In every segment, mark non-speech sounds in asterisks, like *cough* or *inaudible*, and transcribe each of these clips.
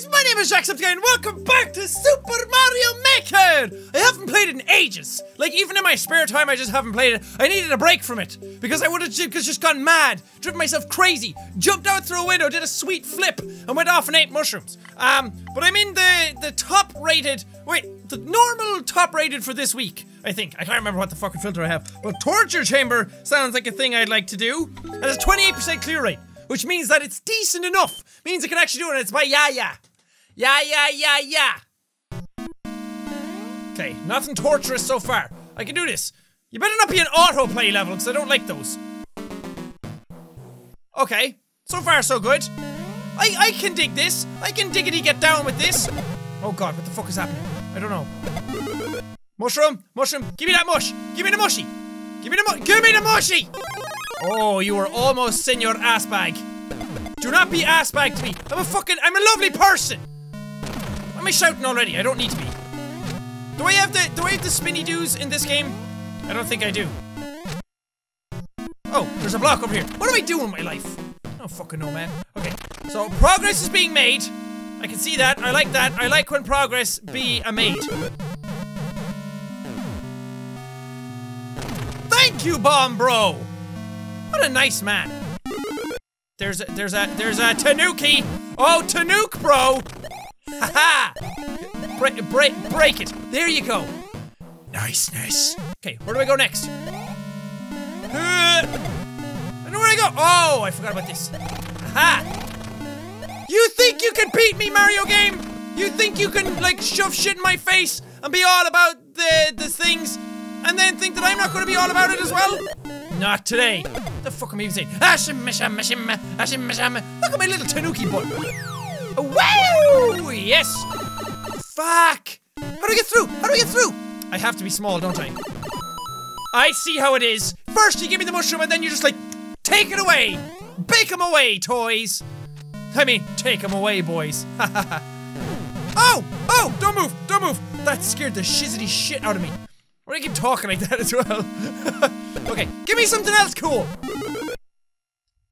guys, my name is Jacksepticeye and welcome back to Super Mario Maker! I haven't played it in ages. Like, even in my spare time, I just haven't played it. I needed a break from it because I would have just gone mad, driven myself crazy, jumped out through a window, did a sweet flip, and went off and ate mushrooms. Um, but I'm in the, the top rated, wait, the normal top rated for this week, I think. I can't remember what the fucking filter I have. But Torture Chamber sounds like a thing I'd like to do. And it's 28% clear rate which means that it's decent enough. Means I can actually do it, and it's by Yaya. Yeah, yeah, yeah, yeah. yeah! Okay, nothing torturous so far. I can do this. You better not be an autoplay level, because I don't like those. Okay, so far so good. I, I can dig this. I can diggity get down with this. Oh god, what the fuck is happening? I don't know. Mushroom, mushroom, give me that mush. Give me the mushy. Give me the mu- Give me the mushy! Oh, you were almost Senor Assbag. Do not be Assbag to me. I'm a fucking- I'm a lovely person! Am I shouting already? I don't need to be. Do I have the- do I have the spinny doos in this game? I don't think I do. Oh, there's a block over here. What do I do in my life? I don't fucking know, man. Okay, so progress is being made. I can see that. I like that. I like when progress be a made. Thank you, Bomb Bro! What a nice man. There's a, there's a, there's a Tanuki. Oh, Tanuk, bro. *laughs* Haha. break, break, break it. There you go. Nice, nice. Okay, where do I go next? Uh, I know where I go. Oh, I forgot about this. Ha! You think you can beat me, Mario game? You think you can like shove shit in my face and be all about the the things, and then think that I'm not going to be all about it as well? Not today. What the fuck am I even saying? Ashim, misham, mishim, ashim, misham. Look at my little tanuki butt. Woo! Yes. Fuck. How do I get through? How do I get through? I have to be small, don't I? I see how it is. First you give me the mushroom and then you're just like, take it away. Bake them away, toys. I mean, take them away, boys. *laughs* oh! Oh! Don't move! Don't move! That scared the shizzity shit out of me. Why do you keep talking like that *laughs* as well? *laughs* okay, give me something else cool!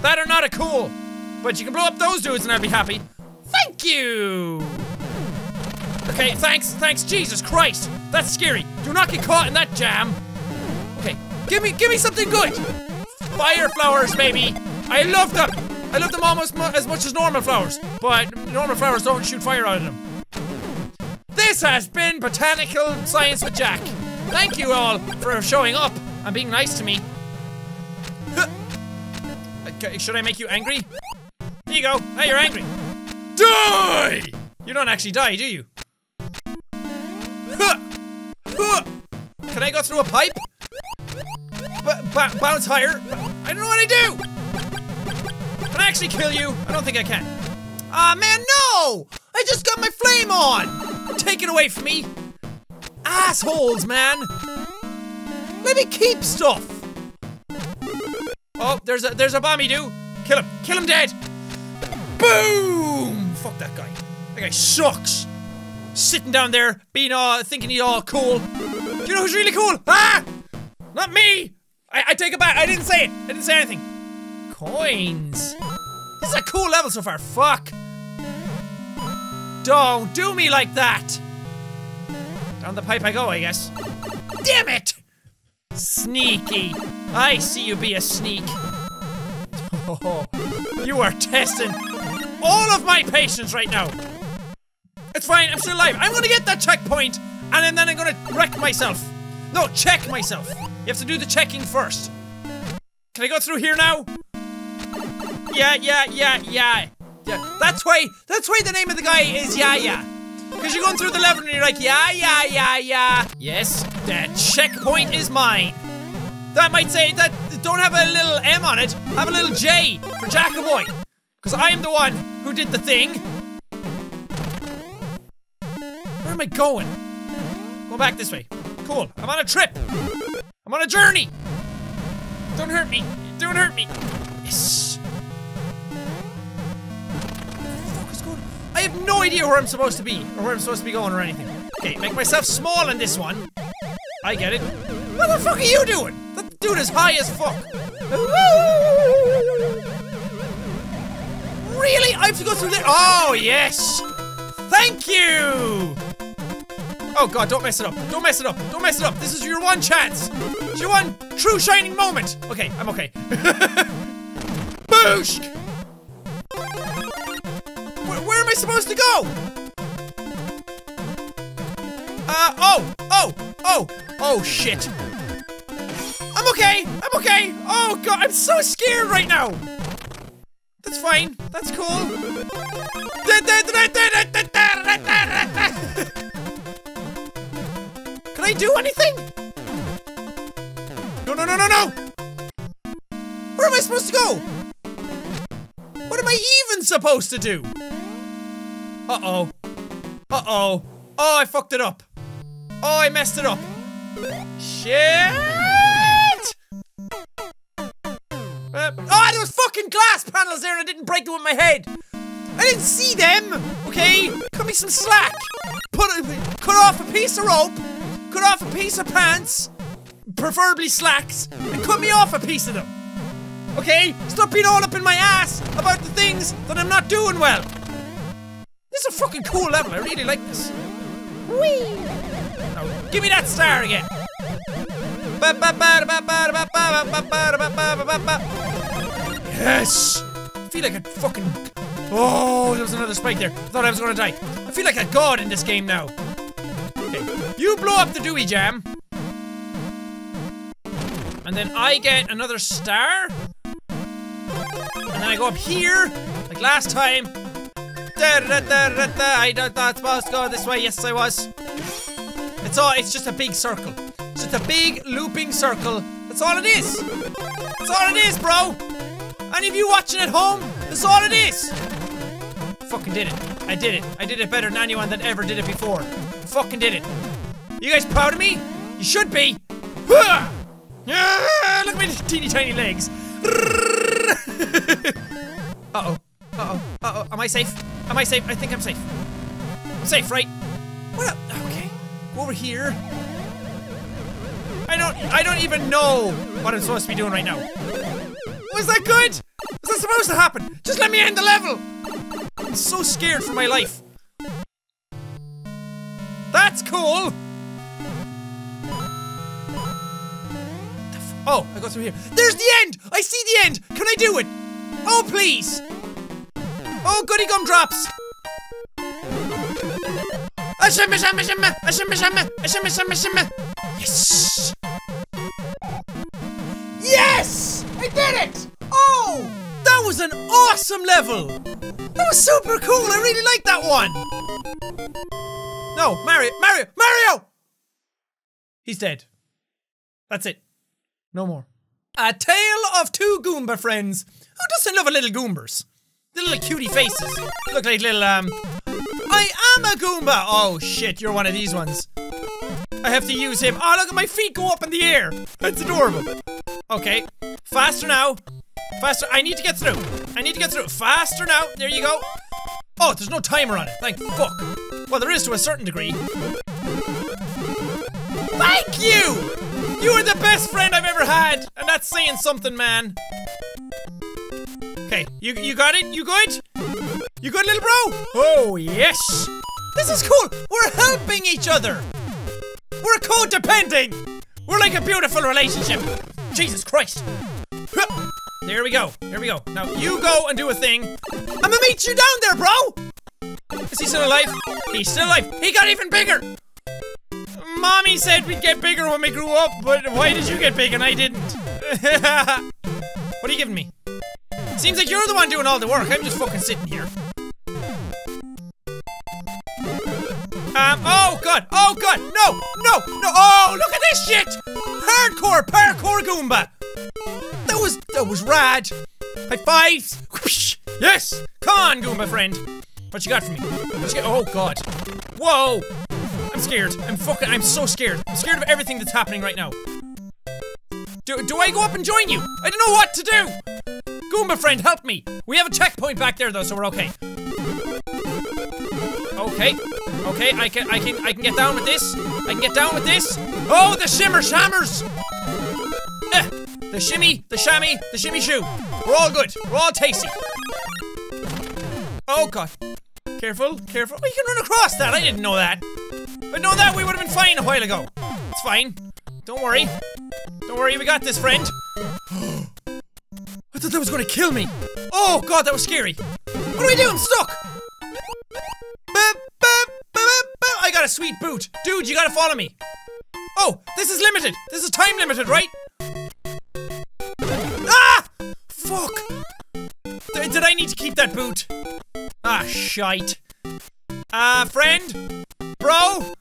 That are not a cool! But you can blow up those dudes and I'll be happy. Thank you! Okay, thanks, thanks, Jesus Christ! That's scary. Do not get caught in that jam. Okay, give me, give me something good! Fire flowers, baby! I love them! I love them almost mu as much as normal flowers, but normal flowers don't shoot fire out of them. This has been Botanical Science with Jack. Thank you all for showing up and being nice to me. Okay, should I make you angry? There you go. Now you're angry. Die! You don't actually die, do you? Can I go through a pipe? B bounce higher? I don't know what I do! Can I actually kill you? I don't think I can. Ah, oh, man, no! I just got my flame on! Take it away from me! Assholes, man! Let me keep stuff! Oh, there's a there's a bomby do. Kill him! Kill him dead! That guy. That guy sucks! Sitting down there, being all thinking he's all cool. Do you know who's really cool? Ah! Not me! I, I take it back, I didn't say it! I didn't say anything. Coins. This is a cool level so far. Fuck. Don't do me like that! Down the pipe I go, I guess. Damn it! Sneaky. I see you be a sneak. *laughs* Oh, you are testing all of my patience right now. It's fine, I'm still alive. I'm gonna get that checkpoint, and then I'm gonna wreck myself. No, check myself. You have to do the checking first. Can I go through here now? Yeah, yeah, yeah, yeah. Yeah, that's why, that's why the name of the guy is Yaya. Because you're going through the level and you're like, yeah, yeah, yeah, yeah. Yes, that checkpoint is mine. That might say that don't have a little M on it, have a little J for Jackaboy. Because I am the one who did the thing. Where am I going? Go back this way. Cool. I'm on a trip. I'm on a journey. Don't hurt me. Don't hurt me. Yes. I have no idea where I'm supposed to be, or where I'm supposed to be going, or anything. Okay, make myself small in this one. I get it. What the fuck are you doing? That dude is high as fuck. *laughs* Really? I have to go through there? Oh, yes. Thank you! Oh god, don't mess it up. Don't mess it up. Don't mess it up. This is your one chance. It's your one true shining moment. Okay, I'm okay. *laughs* Boosh! Where, where am I supposed to go? Uh, oh, oh, oh, oh shit. I'm okay, I'm okay. Oh god, I'm so scared right now. That's fine, that's cool. Can I do anything? No, no, no, no, no! Where am I supposed to go? What am I even supposed to do? Uh-oh. Uh-oh. Oh, I fucked it up. Oh, I messed it up. Shit! Uh, oh, there was fucking glass panels there and I didn't break them with my head. I didn't see them. Okay, cut me some slack. Put a, cut off a piece of rope. Cut off a piece of pants, preferably slacks, and cut me off a piece of them. Okay, stop being all up in my ass about the things that I'm not doing well. This is a fucking cool level. I really like this. Whee! Now, give me that star again. Yes! I feel like a fucking. Oh, there was another spike there. I thought I was gonna die. I feel like a god in this game now. Okay, you blow up the Dewey Jam. And then I get another star. And then I go up here, like last time. Da, da, da. I don't thought supposed to go this way. Yes, I was. It's all. It's just a big circle. It's just a big looping circle. That's all it is. That's all it is, bro. Any of you watching at home? That's all it is. Fucking did it. I did it. I did it better than anyone that ever did it before. Fucking did it. You guys proud of me? You should be. Yeah, *laughs* look at my teeny tiny legs. *laughs* Uh-oh. Uh-oh. Uh-oh. Am I safe? Am I safe? I think I'm safe. I'm safe, right? What up? Okay. Over here. I don't I don't even know what I'm supposed to be doing right now. Was that good? Was that supposed to happen? Just let me end the level! I'm so scared for my life. That's cool! Oh, I go through here. There's the end! I see the end! Can I do it? Oh, please! Oh, goody gumdrops! Yes! Yes! I did it! Was an awesome level! That was super cool! I really like that one! No, Mario! Mario! Mario! He's dead. That's it. No more. A tale of two Goomba friends. Who doesn't love a little Goombers? The little cutie faces. Look like little, um... I am a Goomba! Oh shit, you're one of these ones. I have to use him. Oh, look at my feet go up in the air. That's adorable. Okay. Faster now. Faster. I need to get through. I need to get through. Faster now. There you go. Oh, there's no timer on it. Thank fuck. Well, there is to a certain degree. Thank you! You are the best friend I've ever had, and that's saying something, man. Okay, you you got it? You good? You good, little bro? Oh, yes! This is cool! We're helping each other! We're codependent! We're like a beautiful relationship! Jesus Christ! There we go. There we go. Now you go and do a thing. I'm gonna meet you down there, bro! Is he still alive? He's still alive. He got even bigger! Mommy said we'd get bigger when we grew up, but why did you get big and I didn't? *laughs* what are you giving me? Seems like you're the one doing all the work. I'm just fucking sitting here. Um, oh god, oh god, no, no, no, oh, look at this shit! Hardcore parkour Goomba! That was, rad. High fives! Whoosh. Yes! Come on, Goomba friend! What you got for me? What you got? Oh god. Whoa! I'm scared. I'm fucking, I'm so scared. I'm scared of everything that's happening right now. Do, do I go up and join you? I don't know what to do! Goomba friend, help me! We have a checkpoint back there though, so we're okay. Okay. Okay, I can I can I can get down with this. I can get down with this. Oh, the shimmer shammers! The shimmy, the shammy, the shimmy shoe. We're all good. We're all tasty. Oh god. Careful, careful. Oh, you can run across that. I didn't know that. But know that we would have been fine a while ago. It's fine. Don't worry. Don't worry, we got this, friend. I thought that was gonna kill me. Oh god, that was scary. What are we doing? Stuck. I got a sweet boot. Dude, you gotta follow me. Oh, this is limited. This is time limited, right? Fuck. D did I need to keep that boot? Ah, shite. Uh, friend? Bro?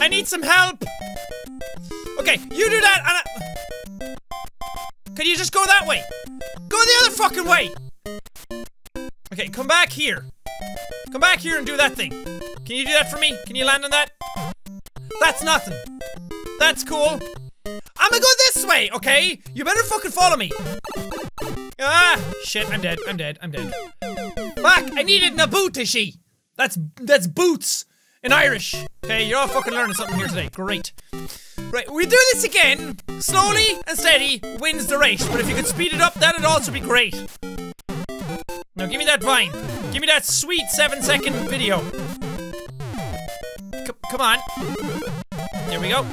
I need some help. Okay, you do that and I Can you just go that way? Go the other fucking way! Okay, come back here. Come back here and do that thing. Can you do that for me? Can you land on that? That's nothing. That's cool. I'm gonna go this way, okay? You better fucking follow me. Ah, shit, I'm dead, I'm dead, I'm dead. Fuck, I needed Nabutishi. That's, that's boots in Irish. Okay, you're all fucking learning something here today. Great. Right, we do this again. Slowly and steady wins the race, but if you could speed it up, that'd also be great. Now give me that vine. Give me that sweet seven second video. C come on. There we go.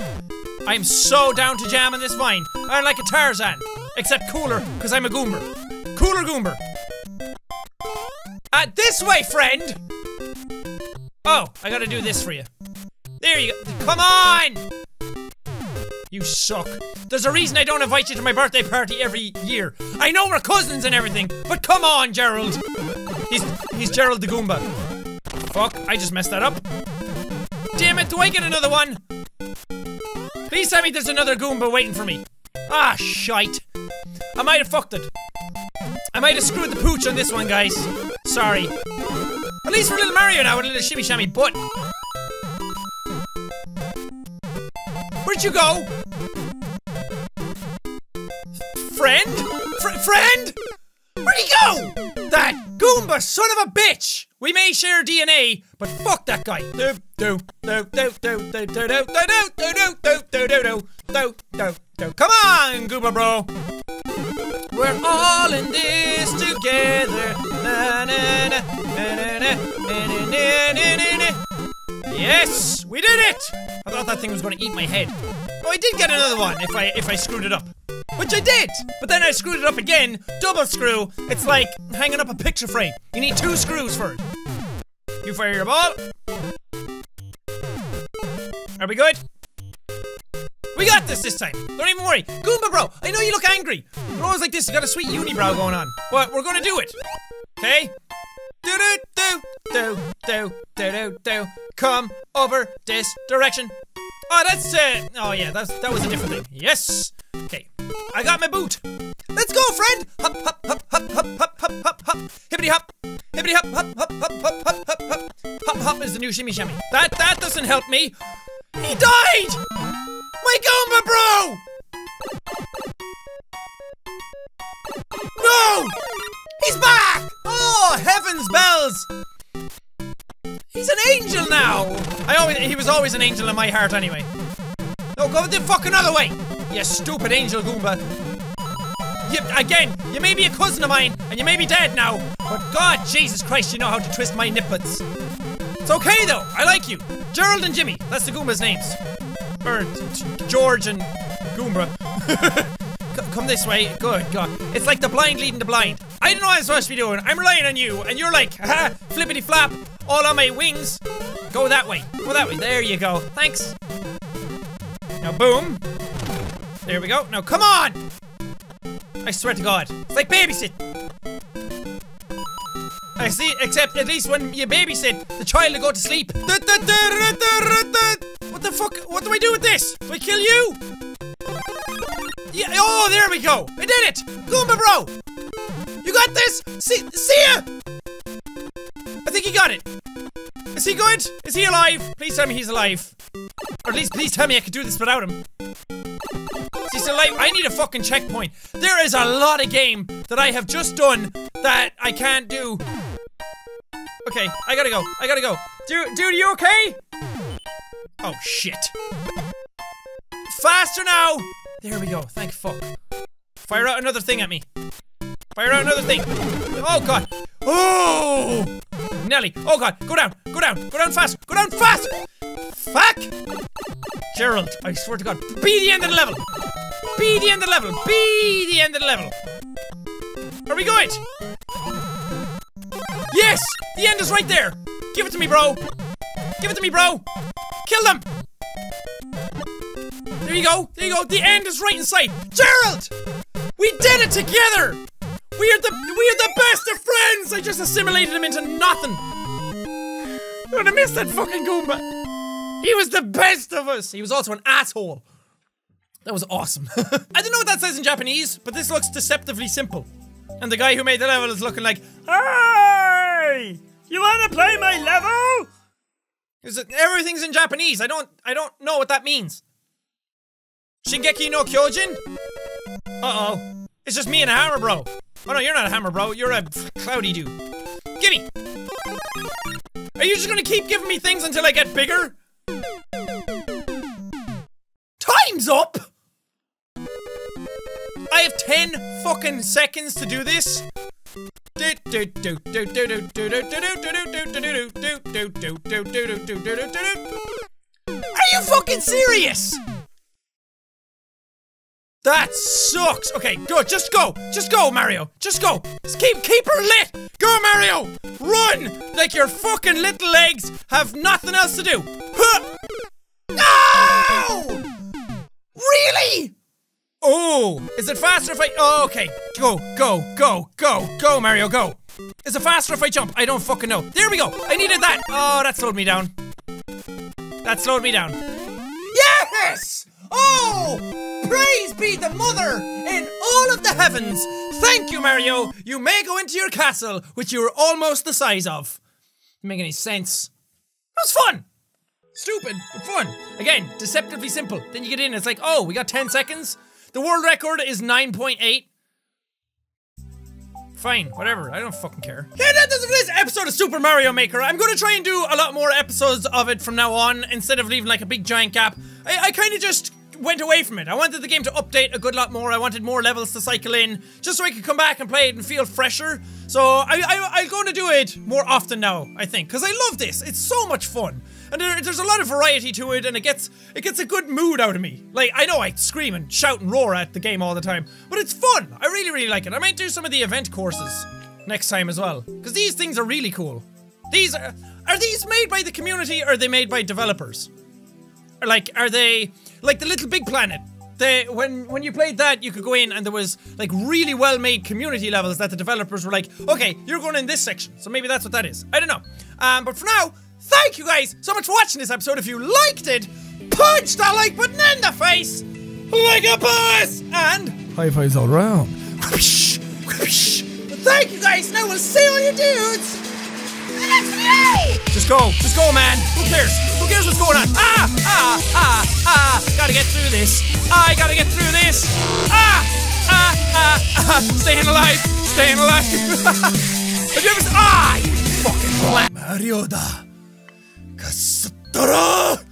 I'm so down to jam on this vine. I'm like a Tarzan, except cooler, because I'm a Goomber. Cooler Goomber. Uh, this way, friend! Oh, I gotta do this for you. There you go. Come on! You suck. There's a reason I don't invite you to my birthday party every year. I know we're cousins and everything, but come on, Gerald. He's he's Gerald the Goomba. Fuck, I just messed that up. Damn it, do I get another one? Please tell me there's another Goomba waiting for me. Ah, shite. I might have fucked it. I might have screwed the pooch on this one, guys. Sorry. At least for little Mario now with a little shimmy shammy butt. Where'd you go? Friend? Fr friend? Where'd he go? That Goomba son of a bitch! We may share DNA, but fuck that guy. Do do do do do do do do do do do do do do do do do do. Come on, Goomba bro. We're all in this together. Na, na, na, yes, we did it! I thought that thing was going to eat my head. Oh, I did get another one if I if I screwed it up, which I did. But then I screwed it up again. Double screw. It's like hanging up a picture frame. You need two screws for it. You fire your ball. Are we good? We got this this time. Don't even worry. Goomba bro, I know you look angry. You're always like this. You got a sweet unibrow going on. But we're gonna do it. Okay? Do do do do do do do do. Come over this direction. Oh, that's uh. Oh yeah, that's that was a different thing. Yes. Okay. I got my boot. Let's go, friend. Hop hop hop hop hop hop hop hop hop. Hippity hop. Hippity hop hop hop hop hop hop hop hop. Hop hop is the new shimmy shammy. That that doesn't help me. He died. Bro. No! He's back! Oh, heavens bells! He's an angel now! I always he was always an angel in my heart anyway. No, go the fucking other way! You stupid angel Goomba. You, again, you may be a cousin of mine, and you may be dead now, but God, Jesus Christ, you know how to twist my nippets. It's okay though, I like you. Gerald and Jimmy, that's the Goomba's names. Or George and Goomba. *laughs* come this way. Good God. It's like the blind leading the blind. I don't know what I'm supposed to be doing. I'm relying on you, and you're like, ha, flippity flap, all on my wings. Go that way. Go that way. There you go. Thanks. Now, boom. There we go. Now, come on! I swear to God. It's like babysit. I see, except at least when you babysit, the child will go to sleep. *laughs* *laughs* What the fuck? What do I do with this? Do I kill you? Yeah, oh, there we go. I did it. Goomba bro. You got this? See, see ya. I think he got it. Is he good? Is he alive? Please tell me he's alive. Or at least please tell me I could do this without him. Still alive? I need a fucking checkpoint. There is a lot of game that I have just done that I can't do. Okay, I gotta go. I gotta go. Dude, dude, you okay? Oh, shit. Faster now! There we go. Thank fuck. Fire out another thing at me. Fire out another thing. Oh, God. Oh! Nelly. Oh god, go down, go down, go down fast, go down fast! Fuck! Gerald, I swear to god, be the end of the level! Be the end of the level! Be the end of the level! Are we going? Yes! The end is right there! Give it to me, bro! Give it to me, bro! Kill them! There you go, there you go, the end is right in sight! Gerald! We did it together! We are the we are the best of friends! I just assimilated him into nothing! I'm gonna miss that fucking Goomba! He was the best of us! He was also an asshole. That was awesome. *laughs* I don't know what that says in Japanese, but this looks deceptively simple. And the guy who made the level is looking like, Hey! You wanna play my level? Is everything's in Japanese. I don't I don't know what that means. Shingeki no Kyojin? Uh-oh. It's just me and a hammer bro. Oh no, you're not a hammer bro. You're a cloudy dude. Gimme! Are you just gonna keep giving me things until I get bigger? Time's up! I have 10 fucking seconds to do this. Are you fucking serious? That sucks. Okay, good. Just go. Just go, Mario. Just go. Just keep keep her lit. Go, Mario. Run like your fucking little legs have nothing else to do. Huh. No! Really? Oh, is it faster if I? Oh, okay. Go, go, go, go, go, Mario, go. Is it faster if I jump? I don't fucking know. There we go. I needed that. Oh, that slowed me down. That slowed me down. Yes! Oh! Praise be the mother in all of the heavens! Thank you, Mario! You may go into your castle, which you are almost the size of. Doesn't make any sense. That was fun! Stupid, but fun. Again, deceptively simple. Then you get in, it's like, oh, we got 10 seconds? The world record is 9.8. Fine, whatever. I don't fucking care. Yeah, that does it for this episode of Super Mario Maker. I'm gonna try and do a lot more episodes of it from now on instead of leaving like a big giant gap. I, I kind of just went away from it. I wanted the game to update a good lot more. I wanted more levels to cycle in, just so I could come back and play it and feel fresher. So I, I, I'm going to do it more often now, I think, because I love this. It's so much fun. And there, there's a lot of variety to it, and it gets it gets a good mood out of me. Like, I know I scream and shout and roar at the game all the time, but it's fun. I really, really like it. I might do some of the event courses next time as well, because these things are really cool. These are, are these made by the community, or are they made by developers? Like, are they like the Little Big Planet? They, when when you played that, you could go in and there was like really well made community levels that the developers were like, okay, you're going in this section, so maybe that's what that is. I don't know. Um, but for now, thank you guys so much for watching this episode. If you liked it, punch that like button in the face like a boss, and High fives all round. whoosh, whoosh. But thank you guys. and I will see all you dudes. Just go, just go, man. Who cares? Who cares what's going on? Ah, ah, ah, ah. Gotta get through this. I gotta get through this. Ah, ah, ah, ah. Staying alive, staying alive. *laughs* Have you ever? Ah, you fucking black Mario da. Kasutara.